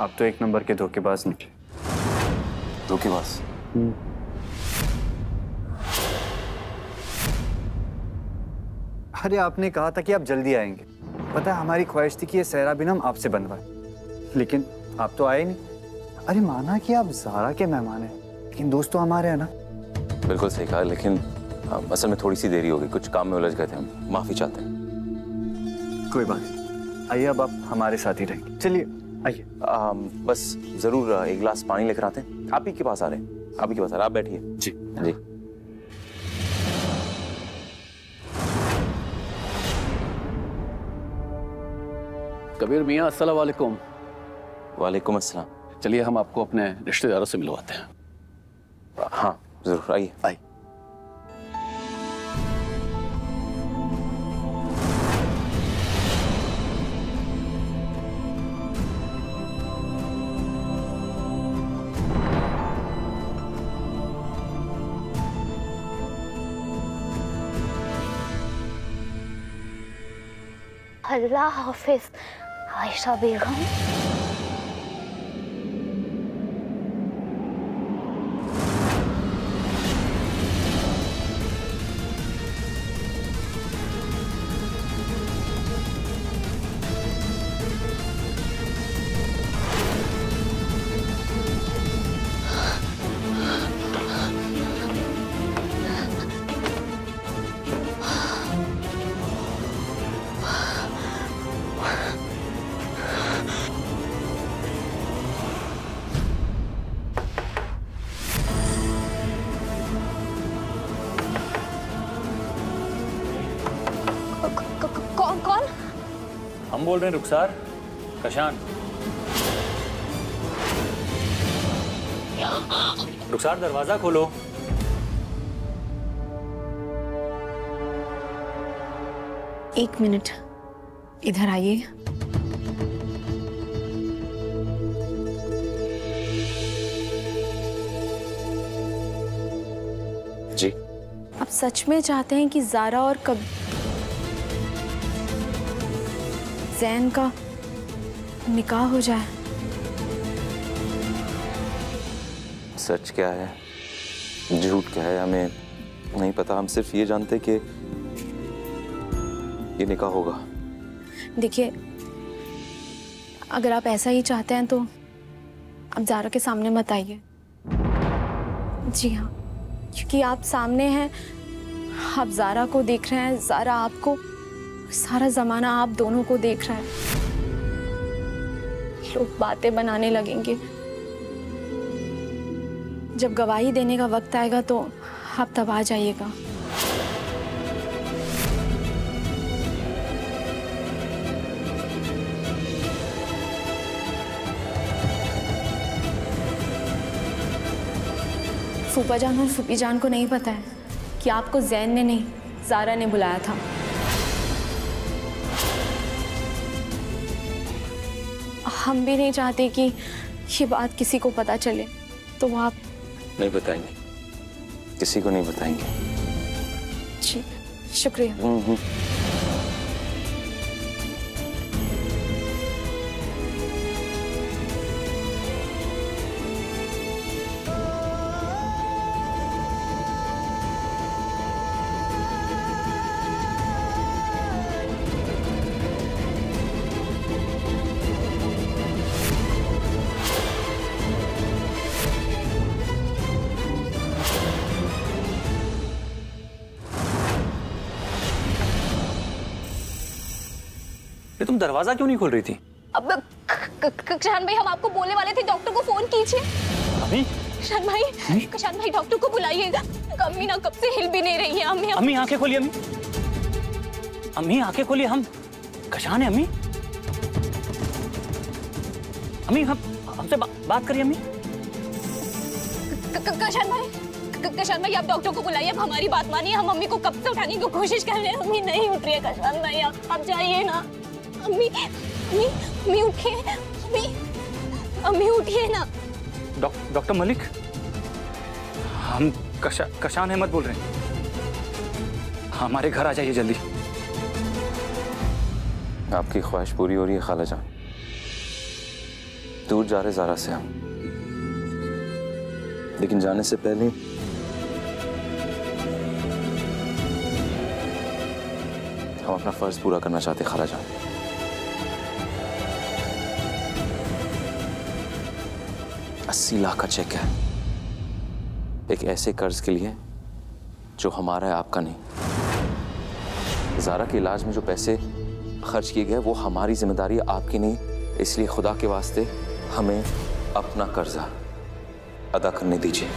आप तो एक नंबर के धोखेबाज निकले। धोखेबाज? अरे आपने कहा था कि आप जल्दी आएँगे। पता है हमारी ख्वाहिश थी कि ये सहरा भी हम आपसे बनवाए। लेकिन आप तो आए नहीं। अरे माना कि आप जारा के मेहमान हैं। लेकिन दोस्त तो हमारे हैं ना। बिल्कुल सही कहा लेकिन आ, असल में थोड़ी सी देरी हो गई कुछ काम में उलझ गए थे हम। माफ़ी चाहते हैं। कोई बात नहीं। आइए अब आप हमारे साथ ही रहेंगे। चलिए। आइए। बस ज़रूर एक गिलास पानी लेकर आते हैं। आप ही के पास आ रहे हैं। आप ही के पास आ रहे आप बैठिए। जी। जी। कबीर मियाँ अस्सलाम वालेकुम वालेकुम अस्सलाम। चलिए हम आपको अपने रिश्तेदारों से मिलवाते हैं। हाँ ज़रूर आइए। आइए। अल्लाह हाफिज आयशा बेगम हम बोल रहे हैं रुखसार कशान। रुखसार दरवाज़ा खोलो। एक मिनट। इधर आइए। जी। आप सच में चाहते हैं कि जारा और कब जैन का निकाह हो जाए। सच क्या है? झूठ क्या है? हमें नहीं पता। हम सिर्फ़ ये जानते कि ये निकाह होगा। देखिए अगर आप ऐसा ही चाहते हैं तो आप जारा के सामने मत आइए। जी हाँ क्योंकि आप सामने हैं आप जारा को देख रहे हैं जारा आपको सारा जमाना आप दोनों को देख रहा है। लोग बातें बनाने लगेंगे। जब गवाही देने का वक्त आएगा तो आप तब आ जाइएगा। फूफा जान और फूफी जान को नहीं पता है कि आपको जैन ने नहीं, जारा ने बुलाया था। हम भी नहीं चाहते कि ये बात किसी को पता चले। तो वो आप नहीं बताएँगे। किसी को नहीं बताएँगे। जी शुक्रिया। तुम दरवाज़ा क्यों नहीं खोल रही थी? अब क- क- भाई हम आपको बोलने वाले थे डॉक्टर को फ़ोन कीजिए। अम्मी कशान भाई कशान भाई डॉक्टर को बुलाइएगा। अम्मी ना कब से हिल भी नहीं रही है अम्मी अम्मी। आँखें खोलिए अम्मी। अम्मी आँखें खोलिए हम। कशान है अम्मी? अम्मी हम हमसे बा, बात करिए अम्मी। कशान भाई कशान भाई आप डॉक्टर को बुलाइए अब हमारी बात मानिए हम मम्मी को कब से उठाने की कोशिश कर रहे हैं अम्मी नहीं उठ रही है कशान भाई आप आप जाइए ना। अम्मी अम्मी अम्मी उठिए अम्मी अम्मी उठिए ना। डॉक- डॉक्टर मलिक हम कशा, कशान अहमद बोल रहे हैं? हमारे घर आ जाइए जल्दी। आपकी ख्वाहिश पूरी हो रही है खाला जान। दूर जा रहे जारा से हम। लेकिन जाने से पहले हम अपना फ़र्ज़ पूरा करना चाहते खाला जान। अस्सी लाख का चेक है। एक ऐसे कर्ज के लिए जो हमारा है आपका नहीं। जारा के इलाज में जो पैसे खर्च किए गए वो हमारी ज़िम्मेदारी है आपकी नहीं। इसलिए खुदा के वास्ते हमें अपना कर्जा अदा करने दीजिए।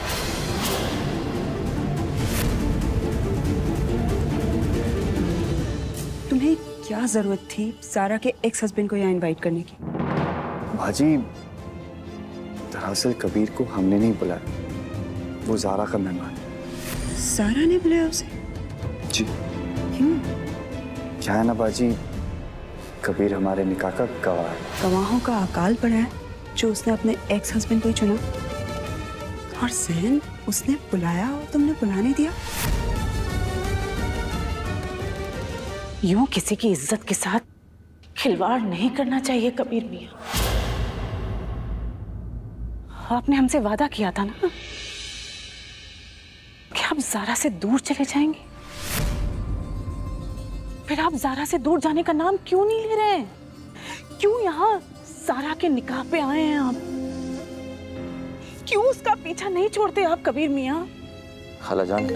तुम्हें क्या ज़रूरत थी सारा के एक्स हस्बैंड को यहाँ इनवाइट करने की? भाजी दरअसल कबीर को हमने नहीं बुलाया। वो जारा का मेहमान है। सारा ने बुलाया उसे? जी। क्यों? क्या है ना बाजी कबीर हमारे निकाह का गवाह है। गवाहों का अकाल पड़ा है जो उसने अपने एक्स हस्बैंड को ही चुना। और सहन उसने बुलाया और तुमने बुलाने दिया। यूँ किसी की इज़्ज़त के साथ खिलवाड़ नहीं करना चाहिए कबीर मियाँ। आपने हमसे वादा किया था ना? कि आप जारा से दूर चले जाएँगे। फिर आप जारा से दूर जाने का नाम क्यों नहीं ले रहे हैं? क्यों यहाँ जारा के निकाह पे आए हैं आप? क्यों उसका पीछा नहीं छोड़ते आप कबीर मियाँ? खाला जान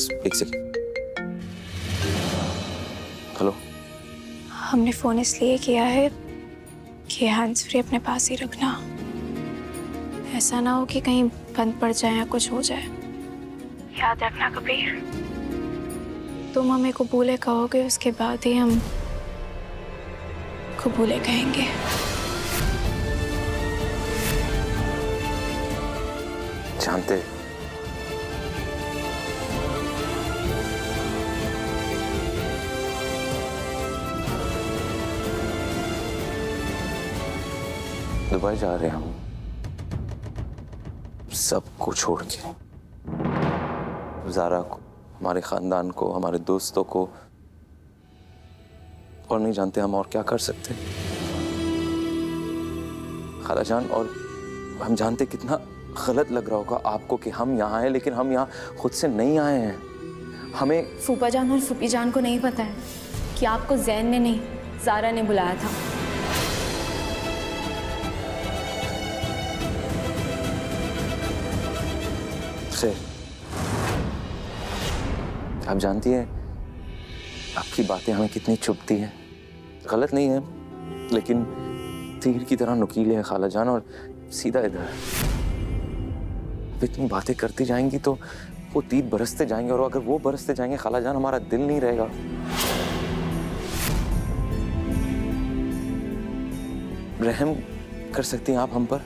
बस एक सेकंड हेलो हमने फ़ोन इसलिए किया है कि हैंड्स फ्री अपने पास ही रखना। ऐसा ना हो कि कहीं बंद पड़ जाए या कुछ हो जाए। याद रखना कबीर। तुम हमें कबूले कहोगे उसके बाद ही हम कबूले कहेंगे। जानते दुबई जा रहे हैं सबको छोड़ के। जारा को, हमारे खानदान को, हमारे दोस्तों को। और नहीं जानते हम और क्या कर सकते। खाला जान, और हम जानते कितना गलत लग रहा होगा आपको कि हम यहाँ हैं, लेकिन हम यहाँ खुद से नहीं आए हैं। हमें फूफा जान और फूफी जान को नहीं पता है कि आपको जैन ने नहीं, जारा ने बुलाया था। खैर आप जानती हैं, आपकी बातें हमें कितनी चुभती हैं। गलत नहीं है, लेकिन तीर की तरह नुकीले हैं खाला जान और सीधा इधर। इतनी बातें करती जाएँगी तो वो तीर बरसते जाएँगे और अगर वो बरसते जाएँगे, खाला जान, हमारा दिल नहीं रहेगा। रहम कर सकती हैं आप हम पर।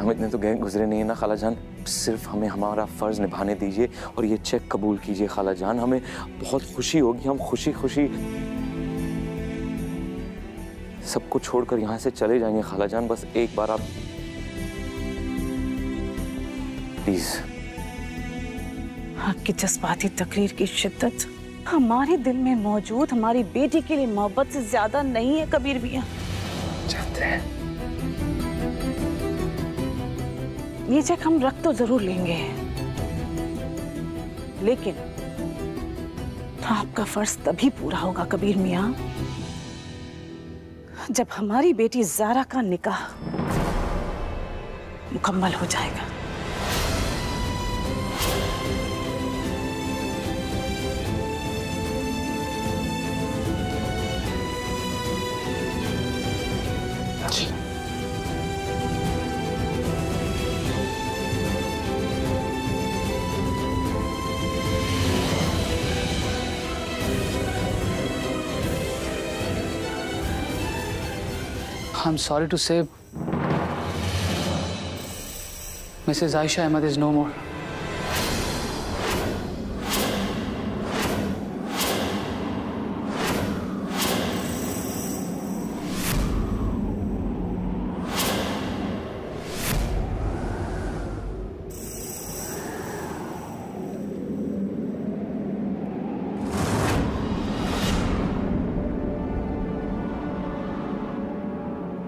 हम इतने तो गए गुजरे नहीं है ना, खाला जान। सिर्फ़ हमें हमारा फ़र्ज़ निभाने दीजिए और ये चेक कबूल कीजिए खाला जान। हमें बहुत खुशी होगी हम खुशी खुशी सबको छोड़कर यहाँ से चले जाएँगे खाला जान। बस एक बार आप प्लीज़। आपकी जज्बाती तकरीर की शिद्दत। हमारे दिल में मौजूद हमारी बेटी के लिए मोहब्बत से ज़्यादा नहीं है कबीर जानते हैं। ये चेक हम रख तो ज़रूर लेंगे। लेकिन आपका फ़र्ज़ तभी पूरा होगा, कबीर मिया। जब हमारी बेटी जारा का निकाह मुकम्मल हो जाएगा। I'm sorry to say, Mrs. Aisha Ahmed is no more.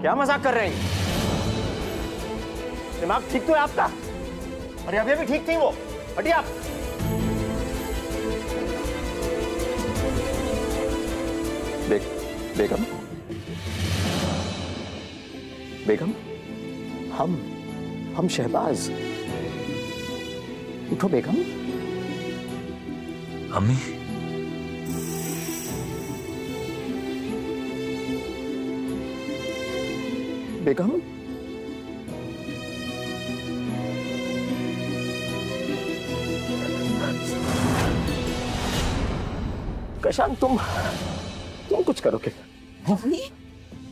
क्या मज़ाक कर रहे हैं? दिमाग ठीक तो है आपका? अरे अभी अभी ठीक थी वो। हटिए आप। बेग, बेगम। बेगम हम हम शहबाज। उठो बेगम। अम्मी। बेगम? कशान तुम तुम कुछ करोगे?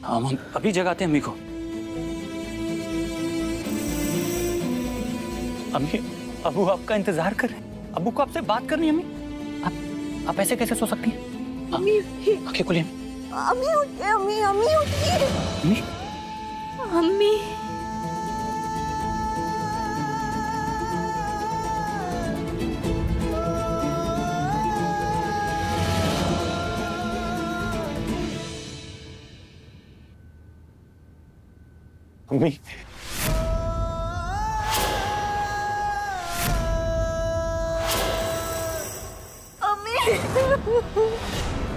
हम अभी जगाते हैं अम्मी को। अम्मी अबू आपका इंतज़ार कर रहे हैं। अबू को आपसे बात करनी है अम्मी। आप आप ऐसे कैसे सो सकती हैं? अम्मी आँखें खोलिए अम्मी उठिए अम्मी अम्मी उठिए। अम्मी अम्मी अम्मी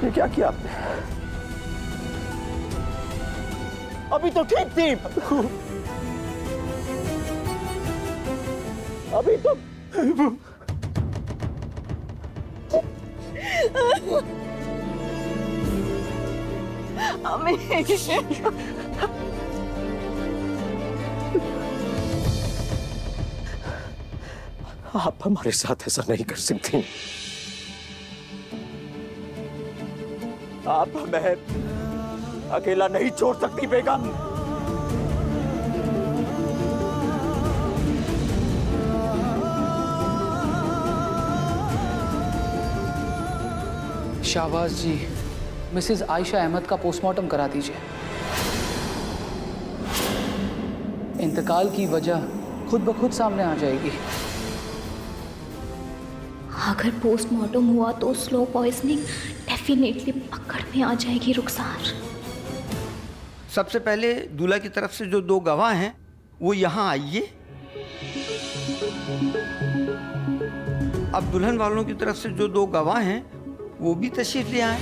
ये क्या किया आपने? अभी तो ठीक थी। अभी तो आप हमारे साथ ऐसा नहीं कर सकती। आप हमें अकेला नहीं छोड़ सकती बेगम। शाहबाज जी मिसेस आयशा अहमद का पोस्टमार्टम करा दीजिए। इंतकाल की वजह खुद ब खुद सामने आ जाएगी। अगर पोस्टमार्टम हुआ तो स्लो पॉइजनिंग डेफिनेटली पकड़ में आ जाएगी रुखसार। सबसे पहले दूल्हा की तरफ़ से जो दो गवाह हैं, वो यहाँ आइए। अब दुल्हन वालों की तरफ़ से जो दो गवाह हैं, वो भी तशरीफ़ ले आए।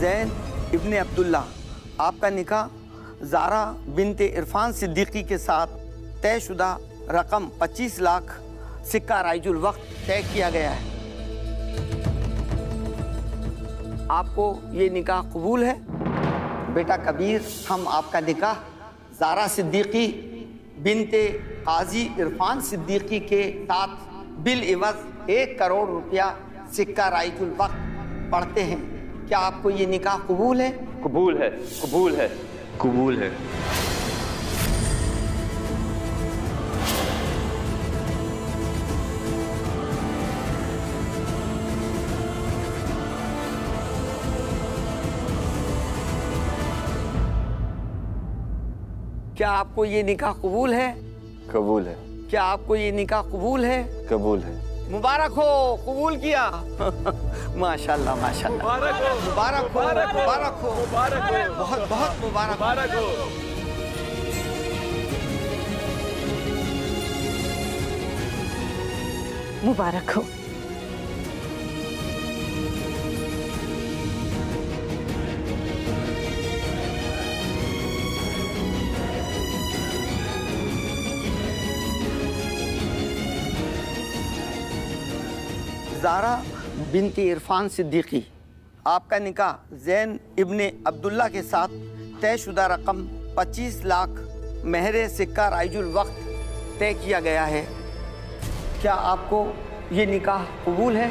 जैन इब्ने अब्दुल्ला आपका निकाह ज़ारा बिनते इरफान सिद्दीकी के साथ तयशुदा रकम 25 लाख सिक्का राइजुल वक्त तय किया गया है। आपको ये निकाह कबूल है? बेटा कबीर, हम आपका निकाह ज़ारा सिद्दीकी बिनते काजी इरफान सिद्दीकी के साथ बिल इवज एक करोड़ रुपया सिक्का राइजुल वक्त पढ़ते हैं। क्या आपको ये निकाह कबूल है? कबूल है कबूल है। कबूल है। क्या आपको ये निकाह कबूल है? कबूल है। क्या आपको ये निकाह कबूल है? कबूल है। मुबारक हो कबूल किया। माशाल्लाह माशाल्लाह। मुबारक हो मुबारक हो मुबारक हो मुबारक हो। बहुत बहुत मुबारक मुबारक हो। मुबारक हो। ज़ारा बिनती इरफान सिद्दीकी, आपका निकाह जैन इब्ने अब्दुल्ला के साथ तयशुदा रकम 25 लाख महर सिक्का राइजुल वक्त तय किया गया है। क्या आपको ये निकाह कबूल है?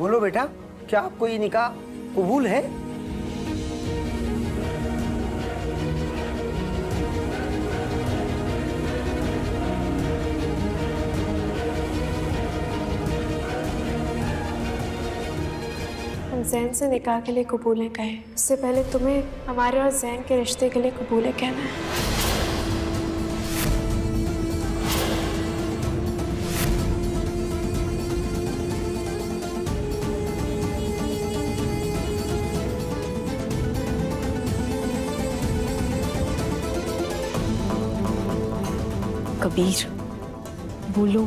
बोलो बेटा, क्या आपको ये निकाह कबूल है? जैन से निकाह के लिए कबूल कहे। उससे पहले तुम्हें हमारे और जैन के रिश्ते के लिए कबूल कहना है। कबीर। बोलो।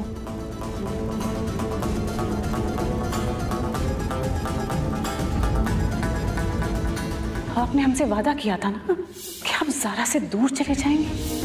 आपने हमसे वादा किया था ना कि आप जारा से दूर चले जाएँगे।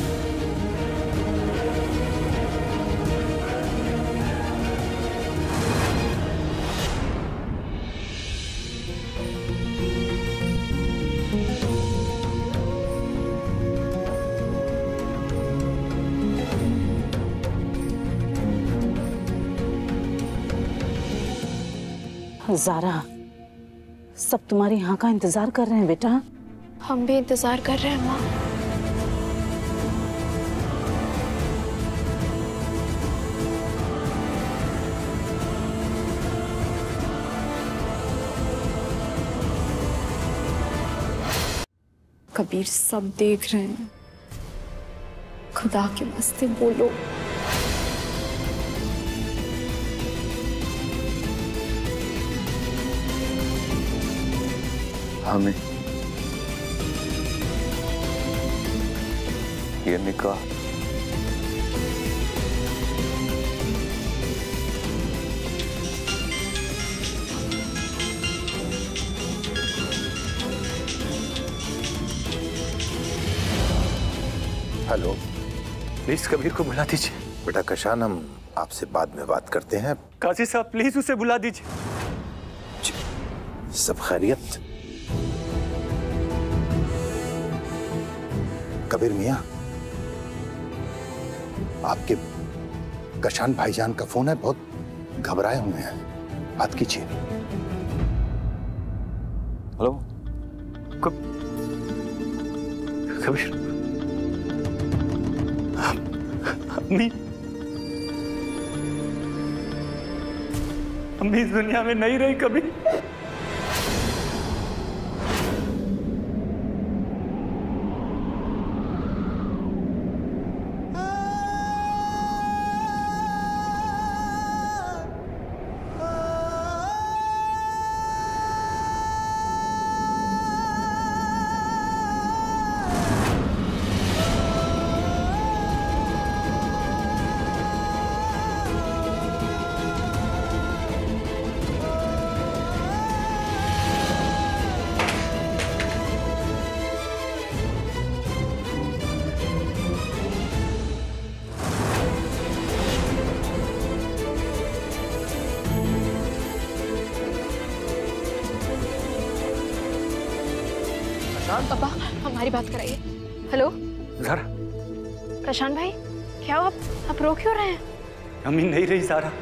जारा, सब तुम्हारे यहाँ का इंतज़ार कर रहे हैं बेटा। हम भी इंतज़ार कर रहे हैं, माँ। कबीर सब देख रहे हैं। खुदा के वास्ते बोलो। हमें। ये निकाह। हेलो। प्लीज़ कबीर को बुला दीजिए। बेटा कशान हम आपसे बाद में बात करते हैं। काजी साहब प्लीज़ उसे बुला दीजिए। सब खैरियत। कबीर मियाँ, आपके कशान भाईजान का फ़ोन है, बहुत घबराए हुए हैं। बात कीजिए। हेलो? कबीर। अम्मी। अम्मी इस दुनिया में नहीं रही कभी? हमारी बात कराइए। हेलो? जरा प्रशांत भाई क्या आप आप रो क्यों रहे हैं? अम्मी नहीं रही सारा।